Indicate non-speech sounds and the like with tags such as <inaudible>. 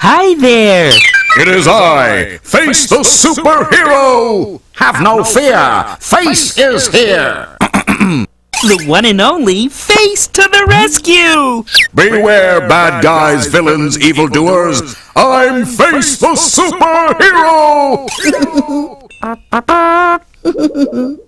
Hi there! It is I, Face the Superhero! Have no fear, Face is here! <clears throat> The one and only Face to the rescue! Beware, bad guys, villains, evildoers! I'm Face the Superhero! <laughs> <laughs> <laughs>